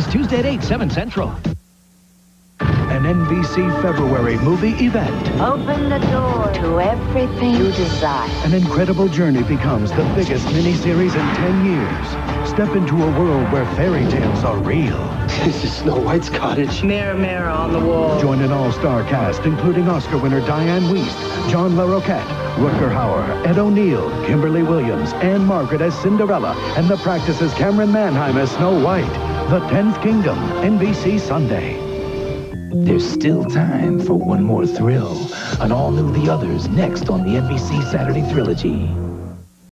Weekdays, Tuesday at 8, 7 Central. An NBC February movie event. Open the door to everything you desire. An incredible journey becomes the biggest miniseries in 10 years. Step into a world where fairy tales are real. This is Snow White's cottage. Mirror, mirror on the wall. Join an all-star cast, including Oscar winner Dianne Wiest, John Larroquette, Rutger Hauer, Ed O'Neill, Kimberly Williams, Ann-Margret as Cinderella, and the practices Camryn Manheim as Snow White. The Tenth Kingdom, NBC Sunday. There's still time for one more thrill. An all-new The Others next on the NBC Saturday Trilogy.